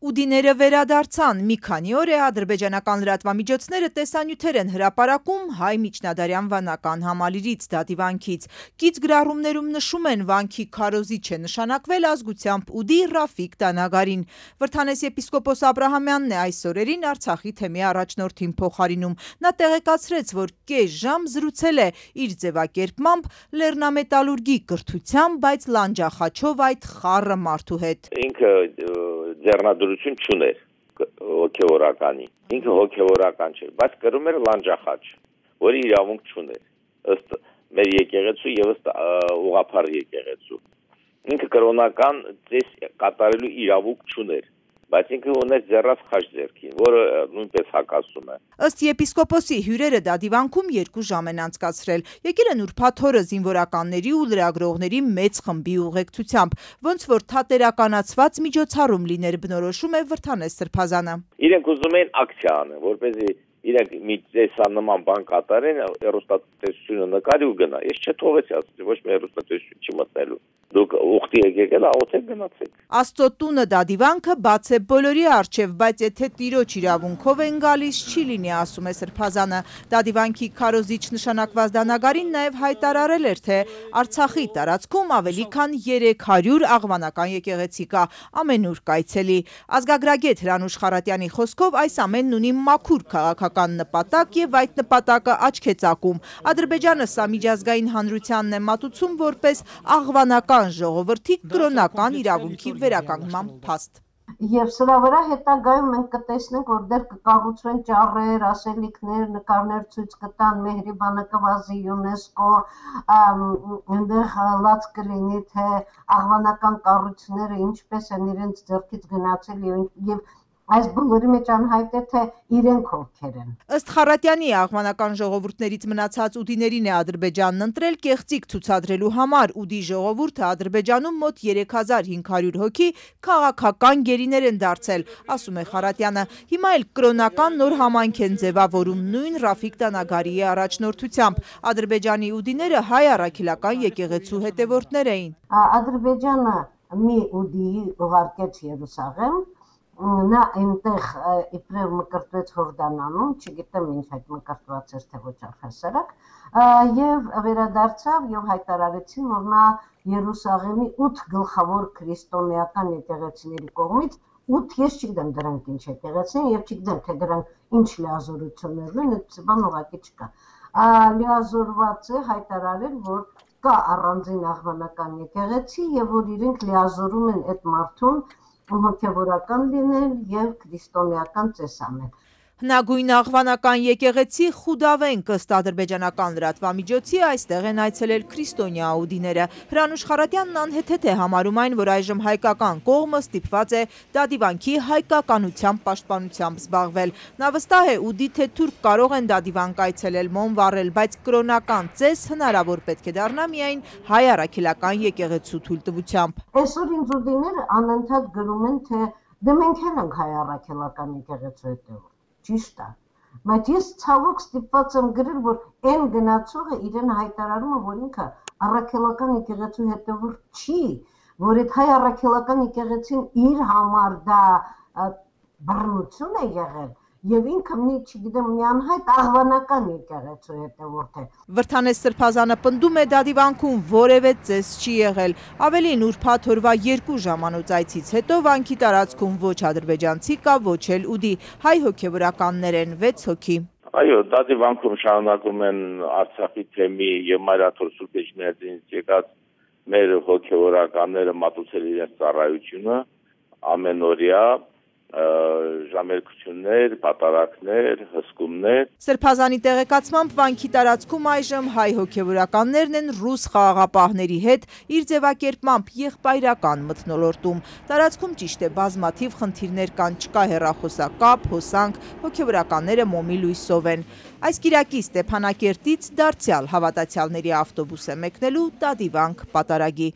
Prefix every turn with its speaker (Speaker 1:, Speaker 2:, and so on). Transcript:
Speaker 1: Ուդիները վերադարձան։ Մի քանի օր է ադրբեջանական լրատվամիջոցները տեսանյութեր են հրապարակում հայ միջնադարյան վանական համալիրից՝ Դադիվանքից։ Կից գրառումներում նշում են վանքի քարոզիչ է նշանակվել ազգությամբ ուդի Ռաֆիկ Դանագարին։ Վրթանես եպիսկոպոս Աբրահամյանն է այս օրերին Արցախի թեմի առաջնորդին փոխարինում։ Նա տեղեկացրեց, որ կես ժամ զրուցել է իր ձևակերպմամբ լեռնամետալուրգի կրթությամբ, բայց լանջախաչով այդ խառը մարդու հետ։
Speaker 2: Ինքը ձեռնադրություն չուներ հոգևորականի։ Ինքը հոգևորական չէր, բայց կրում էր լանջախաչ, որի իրավունք չուներ։ Ըստ մեր եկեղեցու եւ ըստ ուղափառ եկեղեցու։ Ինքը կրոնական ծես կատարելու իրավունք չուներ բայց ինքը ուներ ձեռած խաչ ձեռքին, որը նույնպես հակասում է։
Speaker 1: Ըստ եպիսկոպոսի հյուրերը դադիվանքում երկու ժամ են անցկացրել։ Եկել են ուրբաթ օրը զինվորականների ու լրագրողների մեծ խմբի ուղեկցությամբ, ոնց որ թատերականացված միջոցառում լիներ բնորոշում է Վրթանես Սրբազանը։
Speaker 2: Իրենք ուզում են ակցիա անեն, որպեսզի իրենք մի տեսանման բան կատարեն, հերոստատեսությունը նկարի ու գնա։ Ես չթողեցի, ասեցի, ոչ մի հերոստատեսություն չի մտնելու դուք ուխտի եք եկել, աղոթեք գնացեք։
Speaker 1: Աստծո տունը դադիվանքը բաց է բոլորի առջև, բայց եթե տիրոջ իրավունքով են գալիս, չի լինի, ասում է Սրբազանը։ Դադիվանքի քարոզիչ նշանակված դանագարին նաև հայտարարել էր, թե Արցախի տարածքում ավելի քան 300 աղվանական եկեղեցի կա, ամենուր կայցելի։ Ազգագրագետ Հրանուշ Խարատյանի խոսքով այս ամենն ունի մաքուր քաղաքական նպատակ եւ այդ նպատակը աչք է ծակում։ Ադրբեջանը սա միջազգային հանրությանն է մատուցում որպես աղվանական ժողովրդի կրոնական իրավունքի վերականգնման փաստ։
Speaker 3: Եվ սրա վրա հետագայում մենք կտեսնենք, որ դեռ կկառուցվեն ճառեր, ասելիքներ, նկարներ ցույց կտան Մեհրի բանակավազի ՅՈՒՆԵՍԿՕ, այնտեղ լաց կլինի, թե աղվանական կառույցները ինչպես են իրենց ձեռքից գնացել եւ եւ այս բոլորի մեջ անհայտ է թե իրենք ովքեր են։
Speaker 1: Ըստ Խարատյանի աղմանական ժողովուրդներից մնացած ուդիներին է Ադրբեջանն ընտրել կեղծիկ ցուցադրելու համար։ Ուդի ժողովուրդը Ադրբեջանում մոտ 3500 հոգի քաղաքական գերիներ են դարձել, ասում է Խարատյանը։ Հիմա էլ կրոնական նոր համայնք են ձևավորում նույն Ռաֆիկ Տանագարիի առաջնորդությամբ։ Ադրբեջանի ուդիները հայ առաքելական եկեղեցու հետևորդներ էին։
Speaker 3: Ադրբեջանը մի ուդիի ուղարկեց Երուսաղեմ նա այնտեղ իբրև մկրտվեց Հորդանանում, չգիտեմ ինչ այդ մկրտված էր թե ոչ առհասարակ, եւ վերադարձավ եւ հայտարարեցին, որ նա Երուսաղեմի 8 գլխավոր քրիստոնեական եկեղեցիների կողմից 8 ես չգիտեմ դրանք ինչ եկեղեցին եւ չգիտեմ թե դրանք ինչ լիազորություններ են, այդ բան ուղղակի չկա։ Լիազորված է հայտարարել, որ կա առանձին աղվանական եկեղեցի եւ որ իրենք լիազորում են այդ մարդուն հոգևորական լինել եւ քրիստոնեական ծես անել։
Speaker 1: Հնագույն աղվանական եկեղեցի Խուդավենք ըստ ադրբեջանական լրատվամիջոցի այստեղ են այցելել քրիստոնյա աուդիները։ Հրանուշ Խարատյանն անհեթեթ է համարում այն, որ այժմ հայկական կողմը ստիպված է դադիվանքի հայկականության պաշտպանությամբ զբաղվել։ Նա վստահ է ուդի թե թուրք կարող են դադիվանք այցելել մոմ վառել, բայց կրոնական ծես հնարավոր պետք է դառնա միայն հայ առաքելական եկեղեցու թույլտվությամբ։
Speaker 3: Այսօր ինձ ուդիները անընդհատ գրում են, թե դե մենք ենք հայ առաքելական եկեղեցու հետևում ճիշտ է բայց ես ցավոք ստիպված եմ գրել որ այն գնացողը իրեն հայտարարում է որ ինքը առաքելական եկեղեցու հետևորդ չի որ այդ հայ առաքելական եկեղեցին իր համար դա բռնություն է եղել եւ ինքը մի, չգիտեմ, մի անհայտ աղվանական եկեղեցու հետևորդ է։
Speaker 1: Վրթանես Սրբազանը պնդում է դադիվանքում որևէ ծես չի եղել։ Ավելին ուրբաթ օրվա երկու ժամանոց այցից հետո վանքի տարածքում ոչ ադրբեջանցի կա, ոչ էլ ուդի։ Հայ հոգևորականներ են 6 հոգի։
Speaker 2: Այո, դադիվանքում շարունակում են Արցախի թեմի եւ Մայրաթոր Սուրբ Էջմիածինից եկած մեր հոգևորականները մատուցել իրենց ծառայությունը ամենօրյա ժամերկություններ, պատարակներ, հսկումներ։
Speaker 1: Սրբազանի տեղեկացմամբ վանքի տարածքում այժմ հայ հոգևորականներն են ռուս խաղաղապահների հետ իր ձևակերպմամբ եղբայրական մթնոլորտում։ Տարածքում ճիշտ է բազմաթիվ խնդիրներ կան, չկա հերախոսակապ, հոսանք, հոգևորականները մոմի լույսով են։ Այս Կիրակի Ստեփանակերտից դարձյալ հավատացյալների ավտոբուս է մեկնելու Տադիվանք պատարագի։